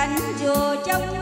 cánh dù trong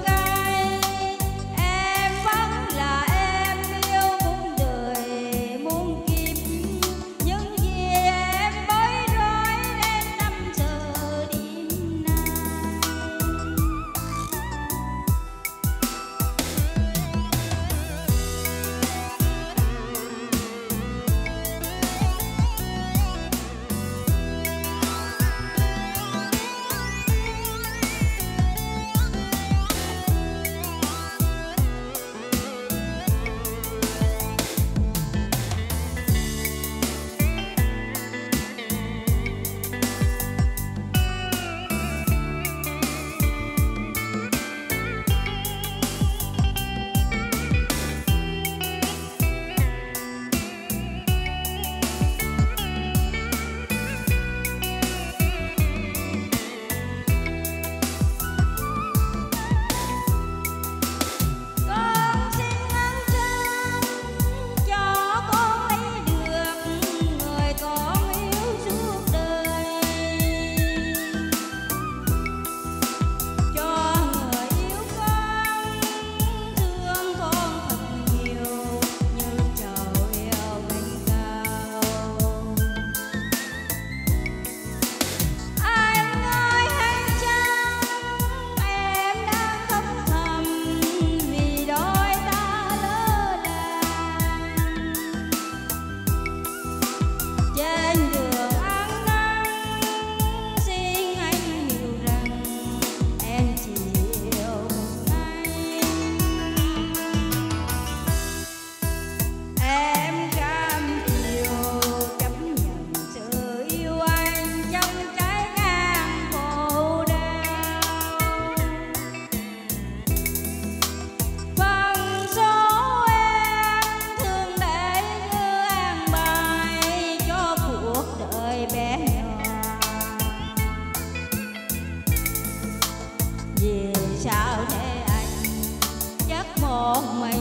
my